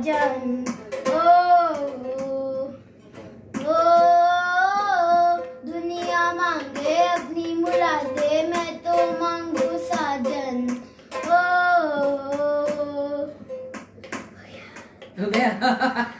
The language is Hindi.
भजन ओ, ओ, ओ दुनिया मांगे अपनी मुरादे मैं तो मांगू साजन ओ, ओ, ओ, ओ, ओ, ओ, ओ, ओ, ओ